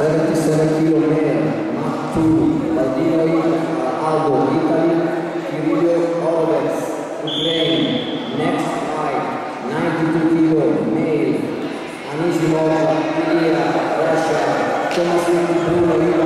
77 kilo man, Mach 2, Aldo, Italy, Kirillo Orovets, Ukraine, next fight, 92 kilo, male, Anisimov, India, Russia, Thomas Bruno,